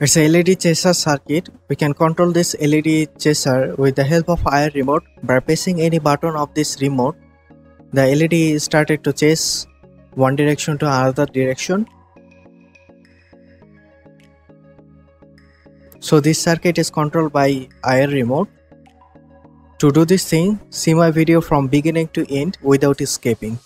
It's a LED chaser circuit. We can control this LED chaser with the help of IR remote. By pressing any button of this remote, the LED started to chase one direction to another direction. So this circuit is controlled by IR remote. To do this thing, see my video from beginning to end without escaping.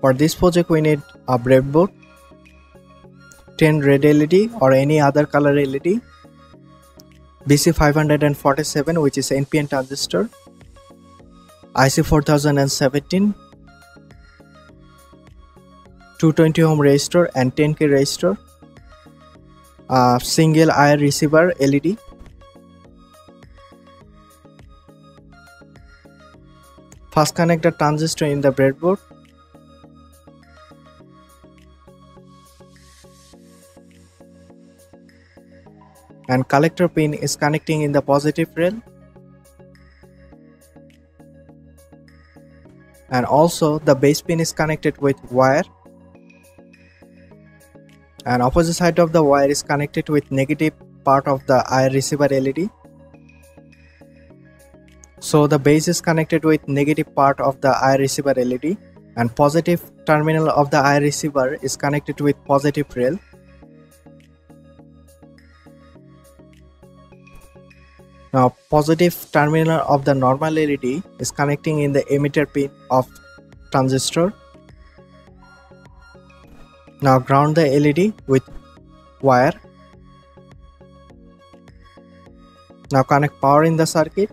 For this project we need a breadboard, 10 red LED or any other color LED, BC547 which is NPN transistor, IC 4017, 220 ohm resistor and 10k resistor, a single IR receiver LED, First connect the transistor in the breadboard and collector pin is connecting in the positive rail and also the base pin is connected with wire. And opposite side of the wire is connected with negative part of the IR receiver LED so the base is connected with negative part of the IR receiver LED and positive terminal of the IR receiver is connected with positive rail Now positive terminal of the normal LED is connecting in the emitter pin of transistor. Now ground the LED with wire. Now connect power in the circuit.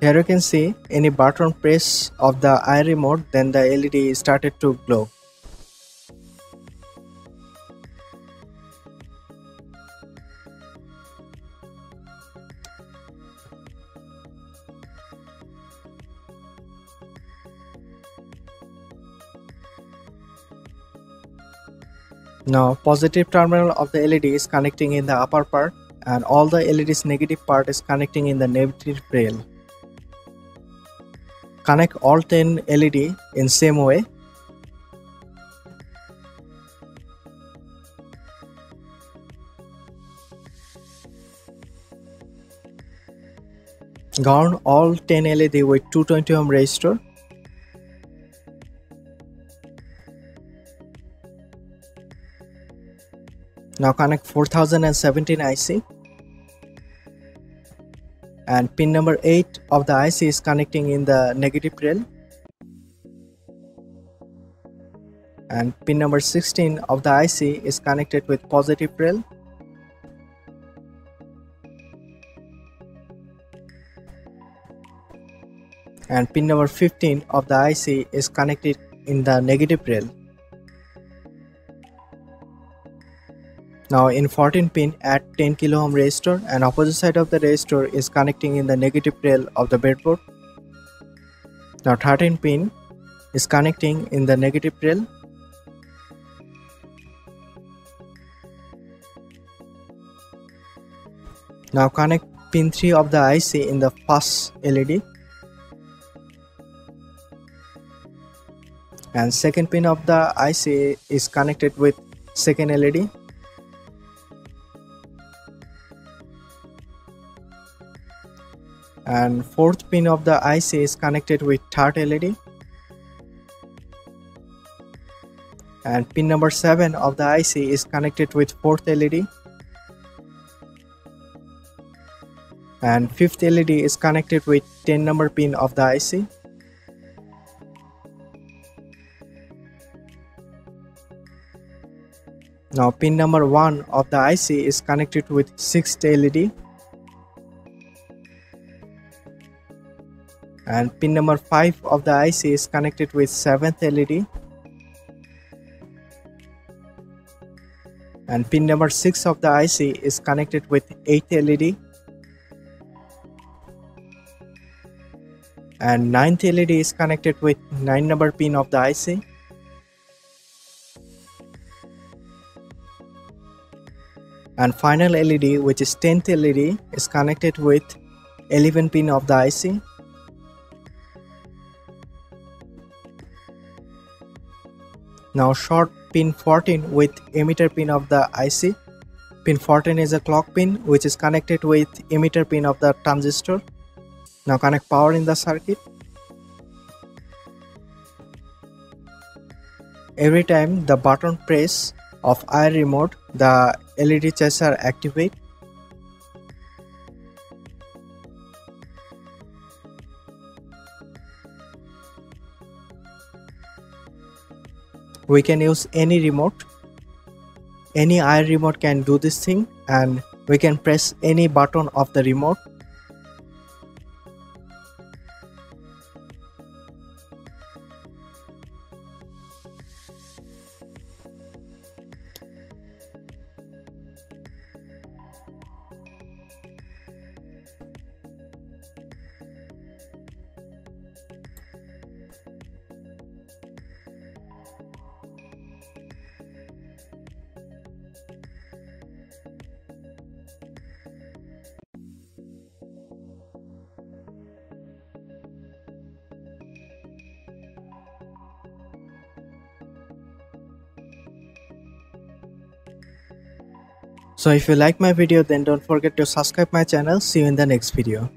Here you can see any button press of the IR remote then the LED started to glow. Now positive terminal of the LED is connecting in the upper part and all the LED's negative part is connecting in the negative rail. Connect all 10 LED in same way. Ground all 10 LED with 220 ohm resistor Now connect 4017 IC and pin number 8 of the IC is connecting in the negative rail. And pin number 16 of the IC is connected with positive rail. And pin number 15 of the IC is connected in the negative rail. Now in 14 pin add 10 kilo ohm resistor and opposite side of the resistor is connecting in the negative rail of the breadboard. Now 13 pin is connecting in the negative rail. Now connect pin 3 of the IC in the first LED and second pin of the IC is connected with second LED and fourth pin of the IC is connected with third LED and pin number 7 of the IC is connected with fourth LED and fifth LED is connected with 10 number pin of the IC now pin number 1 of the IC is connected with 6th LED and pin number 5 of the IC is connected with 7th LED and pin number 6 of the IC is connected with 8th LED and 9th LED is connected with 9 number pin of the IC and final LED which is 10th LED is connected with 11 pin of the IC. Now short pin 14 with emitter pin of the IC. Pin 14 is a clock pin which is connected with emitter pin of the transistor. Now connect power in the circuit. Every time the button press of IR remote, the LED chaser activate. We can use any remote. Any IR remote can do this thing and we can press any button of the remote So if you like my video then don't forget to subscribe my channel. See you in the next video.